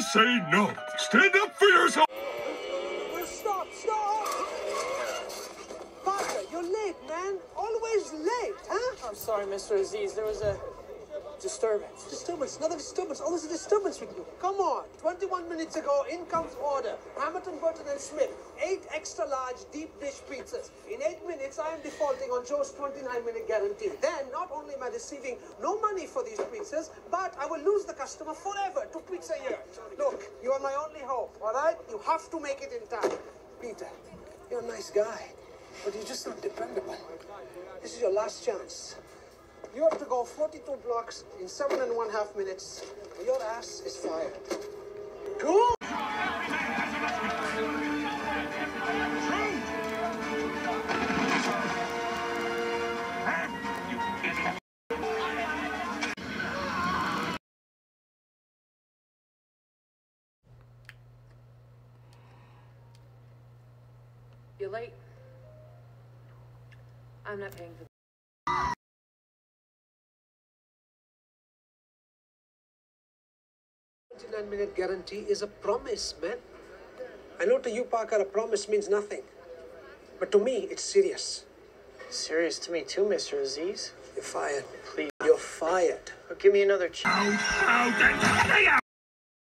to say no. Stand up for yourself. Stop, stop! Parker, you're late, man. Always late, huh? I'm sorry, Mr. Aziz. There was a disturbance. Disturbance, another disturbance. Oh, Always a disturbance with you. Come on. 21 minutes ago, in comes order. Hamilton, Burton, and Smith. Eight extra large deep dish pizzas. In eight minutes, I am defaulting on Joe's 29 minute guarantee. Then, not only am I receiving no money for these pizzas, but I will lose the customer forever to Pizza Year. Look, you are my only hope, all right? You have to make it in time. Peter, you're a nice guy, but you're just not dependable. This is your last chance. You have to go 42 blocks in seven and one half minutes. Your ass is fired. Go! You're late. I'm not paying for 29 minute guarantee is a promise, man. I know to you, Parker, a promise means nothing. But to me, it's serious. Serious to me too, Mr. Aziz. You're fired. Please. You're fired. Give me another chance. Out and out.